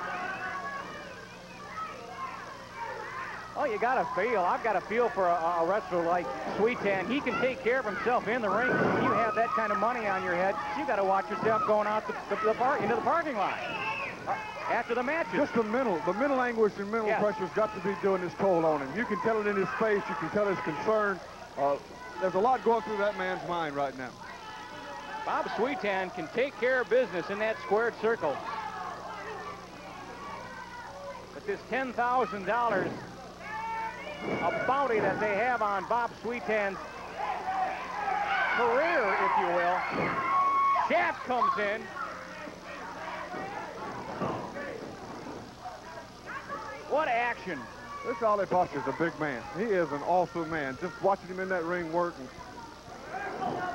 Oh, you got to feel. I've got to feel for a, a wrestler like Sweetan. He can take care of himself in the ring. When you have that kind of money on your head, you got to watch yourself going out the, the, the bar, into the parking lot uh, after the matches. Just the mental, the mental anguish and mental Yes. pressure's got to be doing its toll on him. You can tell it in his face. You can tell his concern. Uh, there's a lot going through that man's mind right now. Bob Sweetan can take care of business in that squared circle. But this $10,000, a bounty that they have on Bob Sweetan's career, if you will. Shaft comes in. What action. This Ali Pasha's a big man. He is an awesome man. Just watching him in that ring working.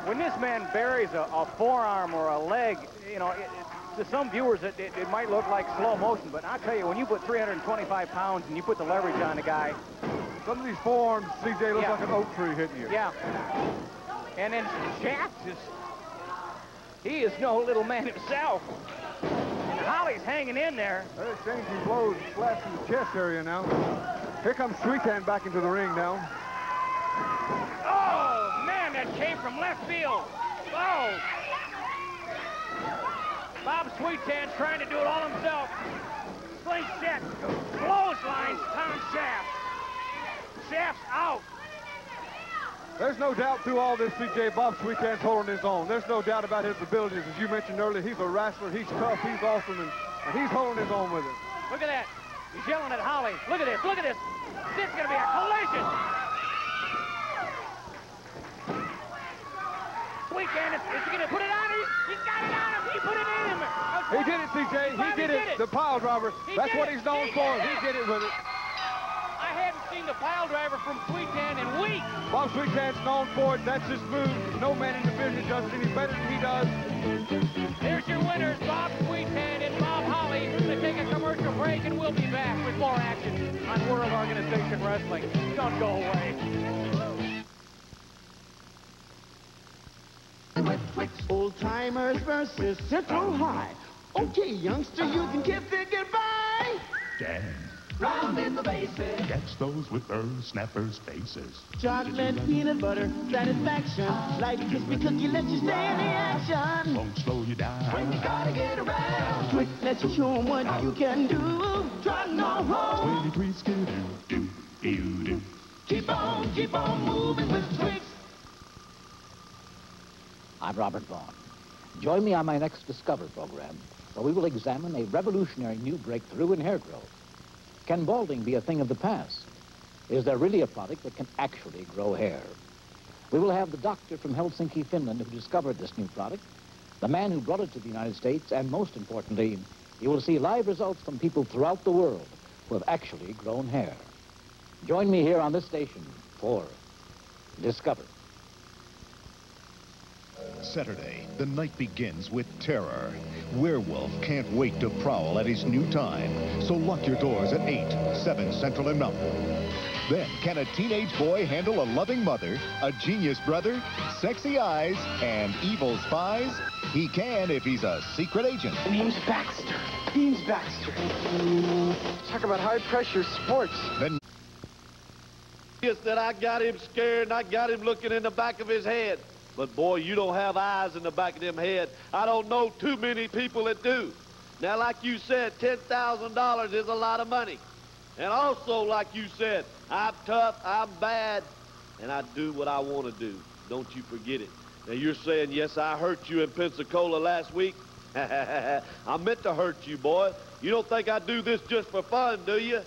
When this man buries a, a forearm or a leg, you know, it- to some viewers it, it, it might look like slow motion, but I'll tell you, when you put 325 pounds and you put the leverage on the guy, Some of these forearms, CJ, look Yeah. like an oak tree hitting you. yeah. And then Shaft is, he is no little man himself. And Holly's hanging in there. They're exchanging blows, slaps in the chest area now. Here comes Sweetan back into the ring now. Oh, man, that came from left field. Oh. Bob Sweetan trying to do it all himself. Slingshot, clotheslines Tom Shaft. Shaft's out. There's no doubt through all this, CJ, Bob Sweetan's holding his own. There's no doubt about his abilities. As you mentioned earlier, he's a wrestler. He's tough. He's awesome. And, and he's holding his own with it. Look at that. He's yelling at Holly. Look at this. Look at this. This is going to be a collision. Sweetan is, is he going to put it on He did it, CJ. He Bobby did it. did it. The pile driver. He That's what he's known He for. did He did it with it. I haven't seen the pile driver from Sweetan in weeks. Bob Sweetan's known for it. That's his move. No man in the business does it any better than he does. There's your winners, Bob Sweetan and Bob Holly. We're take a commercial break, and we'll be back with more action on World Organization Wrestling. Don't go away. Old timers versus Central High. Okay, youngster, you can kiss it goodbye. Dan, Round in the bases. catch those with her snappers' faces. Chocolate, peanut butter, satisfaction. Like a crispy cookie, let you stay in the action. Won't slow you down. When you gotta get around. Quick, let's show 'em what you can do. Trotting on home. 23 skidoo, do, you do. Keep on, keep on moving with Twix. I'm Robert Vaughn. Join me on my next Discover program, where we will examine a revolutionary new breakthrough in hair growth. Can balding be a thing of the past? Is there really a product that can actually grow hair? We will have the doctor from Helsinki, Finland, who discovered this new product, the man who brought it to the United States, and most importantly, you will see live results from people throughout the world who have actually grown hair. Join me here on this station for Discover. Saturday, the night begins with terror. Werewolf can't wait to prowl at his new time, so lock your doors at 8, 7 Central and Mountain. Then, can a teenage boy handle a loving mother, a genius brother, sexy eyes, and evil spies? He can if he's a secret agent. Name's Baxter. Name's Baxter. Talk about high-pressure sports. Then Yes, that I got him scared and I got him looking in the back of his head. But boy, you don't have eyes in the back of them head. I don't know too many people that do. Now, like you said, $10,000 is a lot of money. And also, like you said, I'm tough, I'm bad, and I do what I want to do. Don't you forget it. Now, you're saying, yes, I hurt you in Pensacola last week? [LAUGHS] I meant to hurt you, boy. You don't think I do this just for fun, do you?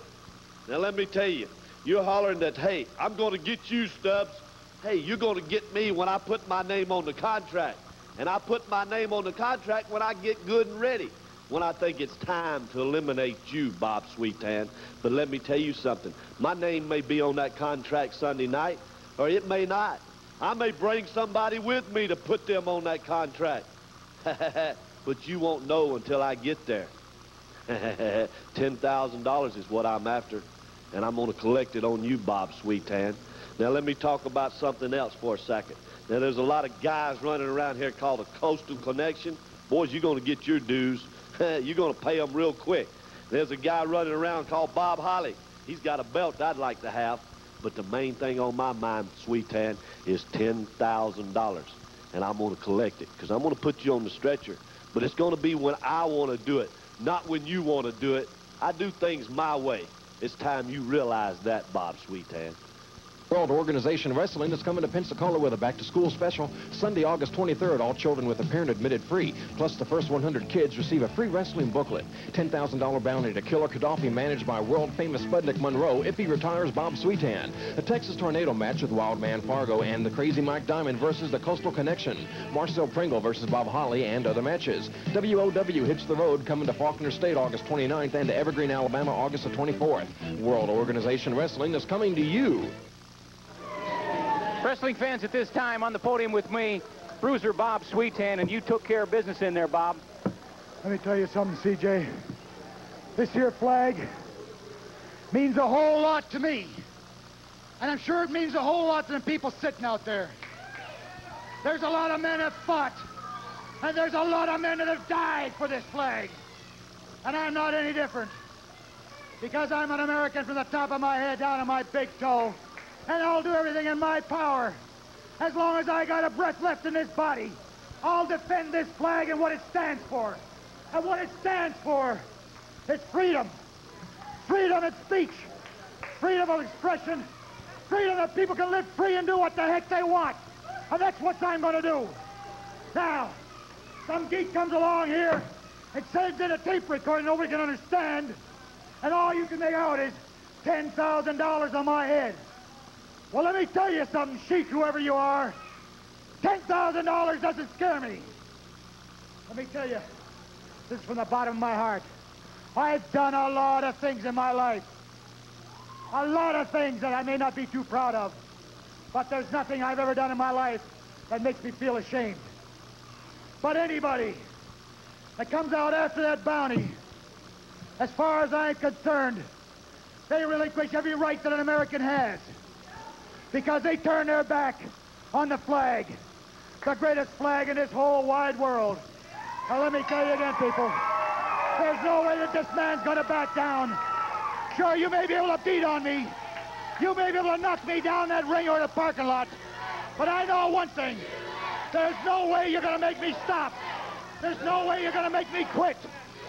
Now, let me tell you, you're hollering that, hey, I'm going to get you, Stubbs. Hey, you're going to get me when I put my name on the contract. And I put my name on the contract when I get good and ready. When I think it's time to eliminate you, Bob Sweetan. But let me tell you something. My name may be on that contract Sunday night, or it may not. I may bring somebody with me to put them on that contract. [LAUGHS] but you won't know until I get there. [LAUGHS] $10,000 is what I'm after, and I'm going to collect it on you, Bob Sweetan. Now, let me talk about something else for a second. Now, there's a lot of guys running around here called a Coastal Connection. Boys, you're going to get your dues. [LAUGHS] you're going to pay them real quick. There's a guy running around called Bob Holly. He's got a belt I'd like to have. But the main thing on my mind, Sweetan, is $10,000. And I'm going to collect it because I'm going to put you on the stretcher. But it's going to be when I want to do it, not when you want to do it. I do things my way. It's time you realize that, Bob Sweetan. World Organization Wrestling is coming to Pensacola with a back-to-school special. Sunday, August 23rd, all children with a parent admitted free. Plus, the first 100 kids receive a free wrestling booklet. $10,000 bounty to Killer Gaddafi managed by world-famous Sputnik Monroe if he retires Bob Sweetan. A Texas Tornado match with Wildman Fargo and the Crazy Mike Diamond versus the Coastal Connection. Marcel Pringle versus Bob Holly and other matches. WOW hits the road coming to Faulkner State August 29th and to Evergreen, Alabama August the 24th. World Organization Wrestling is coming to you. Wrestling fans at this time on the podium with me, Bruiser Bob Sweetan, and you took care of business in there, Bob. Let me tell you something, CJ. This here flag means a whole lot to me. And I'm sure it means a whole lot to the people sitting out there. There's a lot of men that fought. And there's a lot of men that have died for this flag. And I'm not any different. Because I'm an American from the top of my head down to my big toe. And I'll do everything in my power. As long as I got a breath left in this body, I'll defend this flag and what it stands for. And what it stands for is freedom. Freedom of speech. Freedom of expression. Freedom that people can live free and do what the heck they want. And that's what I'm going to do. Now, some geek comes along here and says in a tape recording nobody can understand, and all you can make out is $10,000 on my head. Well, let me tell you something, Sheik, whoever you are. $10,000 doesn't scare me. Let me tell you, this is from the bottom of my heart. I've done a lot of things in my life. A lot of things that I may not be too proud of. But there's nothing I've ever done in my life that makes me feel ashamed. But anybody that comes out after that bounty, as far as I'm concerned, they relinquish every right that an American has because they turn their back on the flag, the greatest flag in this whole wide world. Now let me tell you again, people, there's no way that this man's going to back down. Sure, you may be able to beat on me. You may be able to knock me down that ring or the parking lot. But I know one thing. There's no way you're going to make me stop. There's no way you're going to make me quit.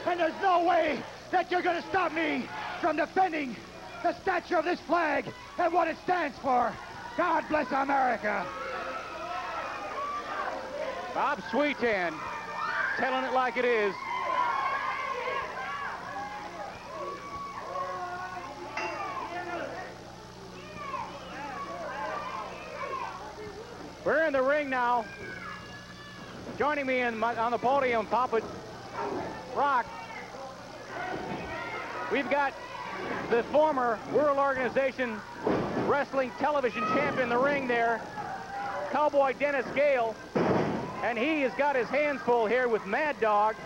And there's no way that you're going to stop me from defending the stature of this flag and what it stands for. God bless America. Bob Sweetan telling it like it is. We're in the ring now. Joining me my, on the podium, Papa Rock. We've got the former World Organization Wrestling Television Champion in the ring there, Cowboy Dennis Gale. And he has got his hands full here with Mad Dog.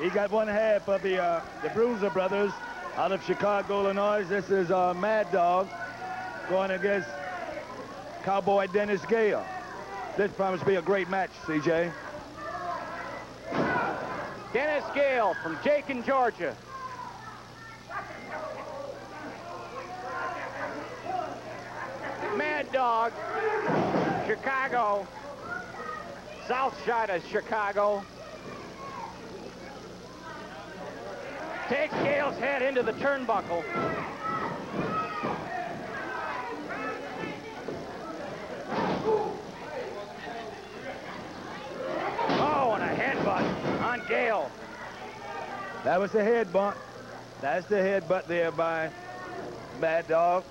He got one half of the uh, the Bruiser brothers out of Chicago, Illinois. This is uh, Mad Dog going against Cowboy Dennis Gale. This promises to be a great match, CJ. Dennis Gale from Jakin, Georgia. Mad Dog, Chicago, south side of Chicago. Takes Gale's head into the turnbuckle. Oh, and a headbutt on Gale. That was the headbutt. That's the headbutt there by Mad Dog.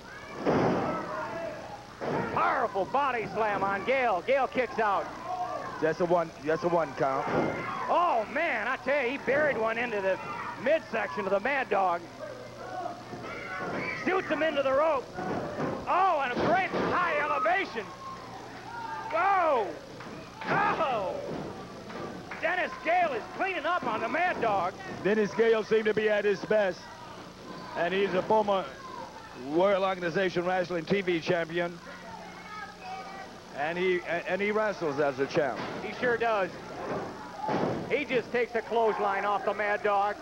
Powerful body slam on Gale. Gale kicks out. That's a one, That's a one count. Oh, man, I tell you, he buried one into the midsection of the Mad Dog. Shoots him into the rope. Oh, and a great high elevation. Whoa! Oh! Dennis Gale is cleaning up on the Mad Dog. Dennis Gale seemed to be at his best. And he's a former World Organization Wrestling TV champion. And he and he wrestles as a champ. He sure does. He just takes a clothesline off the Mad Dog.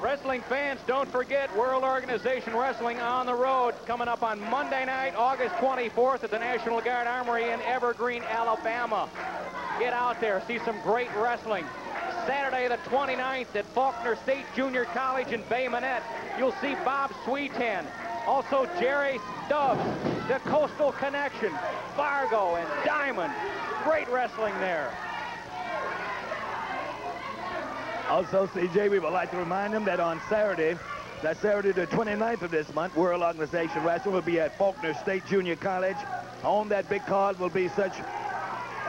Wrestling fans, don't forget World Organization Wrestling on the road coming up on Monday night, August 24th at the National Guard Armory in Evergreen, Alabama. Get out there, see some great wrestling. Saturday the 29th at Faulkner State Junior College in Bay Minette, you'll see Bob Sweetan. Also Jerry Stubbs, the Coastal Connection, Fargo and Diamond. Great wrestling there. Also, CJ, we would like to remind them that on Saturday, that Saturday the 29th of this month, World Organization Wrestling will be at Faulkner State Junior College. On that big card will be such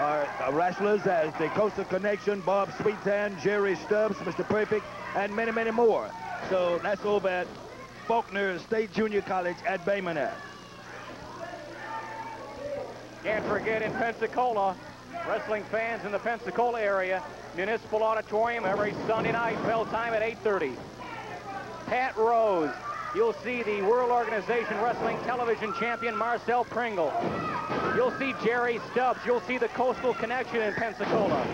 uh, wrestlers as the Coastal Connection, Bob Sweetan, Jerry Stubbs, Mr. Perfect, and many, many more. So that's over at Faulkner State Junior College at Bay Minette. Can't forget in Pensacola, wrestling fans in the Pensacola area, Municipal Auditorium every Sunday night, bell time at 8.30. Pat Rose, you'll see the World Organization Wrestling Television Champion Marcel Pringle. You'll see Jerry Stubbs. You'll see the Coastal Connection in Pensacola.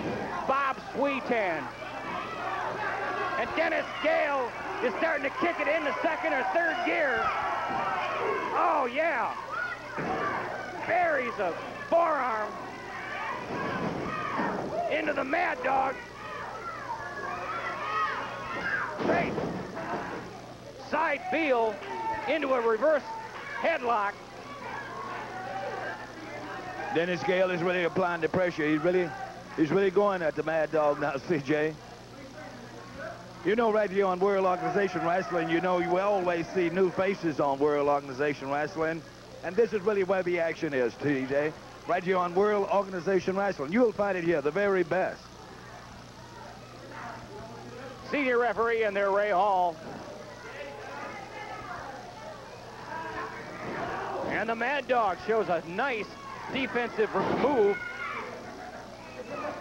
Bob Sweetan. And Dennis Gale is starting to kick it into second or third gear. Oh, yeah. Buries a forearm into the Mad Dog. Great side feel into a reverse headlock. Dennis Gale is really applying the pressure. He's really, he's really going at the Mad Dog now, [LAUGHS] CJ. You know, right here on World Organization Wrestling, you know, you always see new faces on World Organization Wrestling. And this is really where the action is, TJ. Right here on World Organization Wrestling. You'll find it here, the very best. Senior referee in there, Ray Hall. And the Mad Dog shows a nice defensive move.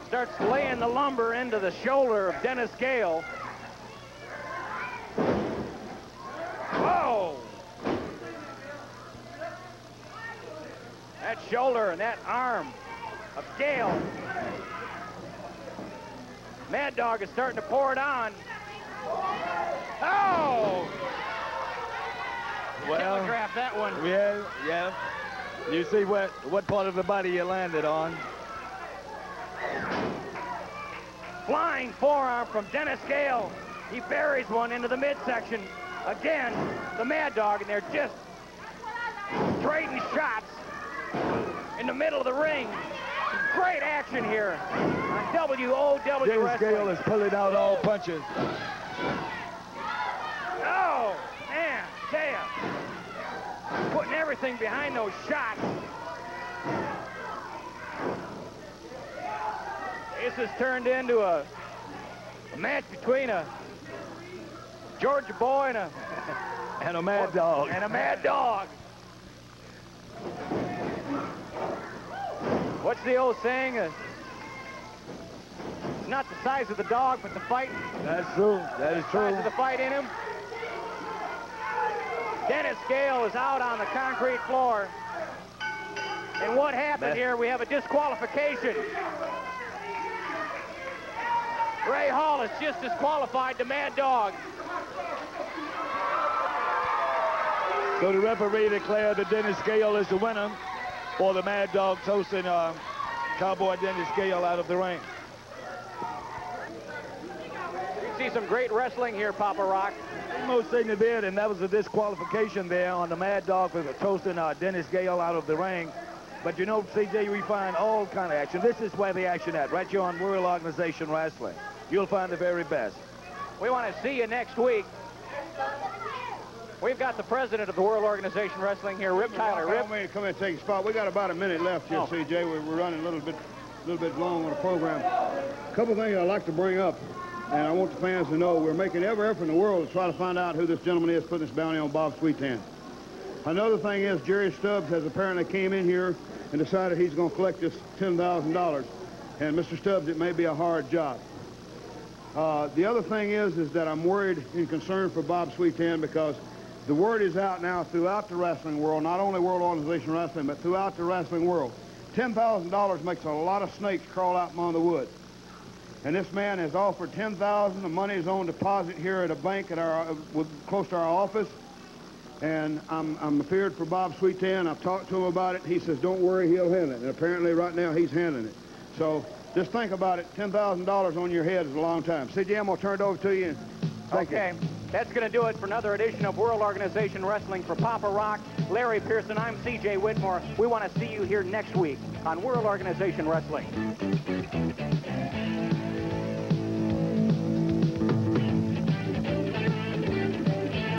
Starts laying the lumber into the shoulder of Dennis Gale. Whoa! That shoulder and that arm of Gale. Mad Dog is starting to pour it on. Oh! Well, Telegraph that one. Yeah, yeah. You see what, what part of the body you landed on. Flying forearm from Dennis Gale. He buries one into the midsection. Again, the Mad Dog, and they're just trading shots in the middle of the ring. Great action here on WOW Dennis Wrestling. Gale is pulling out all punches. Oh, putting everything behind those shots. This has turned into a, a match between a Georgia boy and a and a mad dog. and a mad dog. What's the old saying? Uh, it's not the size of the dog, but the fight. That's true. That is Size true. of the fight in him. Dennis Gale is out on the concrete floor. And what happened here? We have a disqualification. Ray Hall is just disqualified the Mad Dog. So the referee declared that Dennis Gale is the winner for the Mad Dog toasting uh, Cowboy Dennis Gale out of the ring. You see some great wrestling here, Papa Rock. Most certainly did, and that was a disqualification there on the Mad Dog for toasting uh, Dennis Gale out of the ring. But you know, CJ, we find all kind of action. This is where the action at, right here on World Organization Wrestling. You'll find the very best. We want to see you next week. We've got the president of the World Organization Wrestling here, Rip Tyler. Rip, Come in, come in and take a spot. We got about a minute left here, Oh. CJ. We're, we're running a little bit, a little bit long on the program. A couple things I'd like to bring up, and I want the fans to know we're making every effort in the world to try to find out who this gentleman is putting this bounty on Bob Sweetan. Another thing is Jerry Stubbs has apparently came in here and decided he's going to collect this $10,000. And Mr. Stubbs, it may be a hard job. Uh, the other thing is, is that I'm worried and concerned for Bob Sweetan because the word is out now throughout the wrestling world, not only World Organization Wrestling, but throughout the wrestling world. $10,000 makes a lot of snakes crawl out among the woods. And this man has offered 10000 The money is on deposit here at a bank at our, close to our office. And I'm, I'm feared for Bob Sweetan. I've talked to him about it. He says, don't worry, he'll handle it. And apparently right now he's handling it. So just think about it. $10,000 on your head is a long time. CJ, I'm going to turn it over to you. Thank you. okay. That's going to do it for another edition of World Organization Wrestling for Papa Rock, Larry Pearson. I'm CJ Whitmore. We want to see you here next week on World Organization Wrestling.